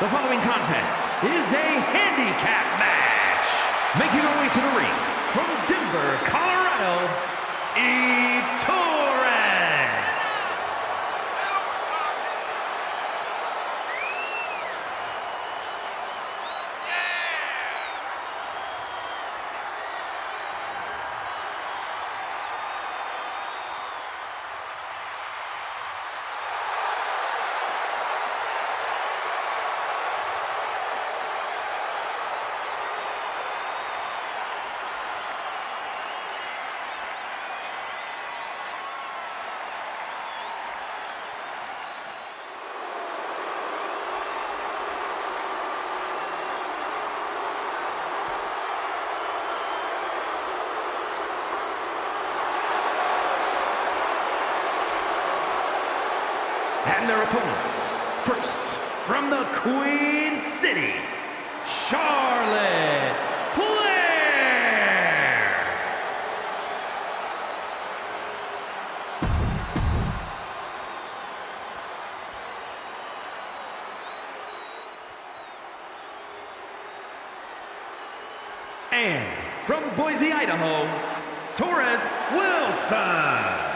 The following contest is a handicap match. Making her way to the ring from Denver, Colorado, Eve Torres. And their opponents, first from the Queen City, Charlotte Flair. And from Boise, Idaho, Torrie Wilson.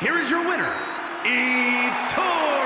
Here is your winner, Ito.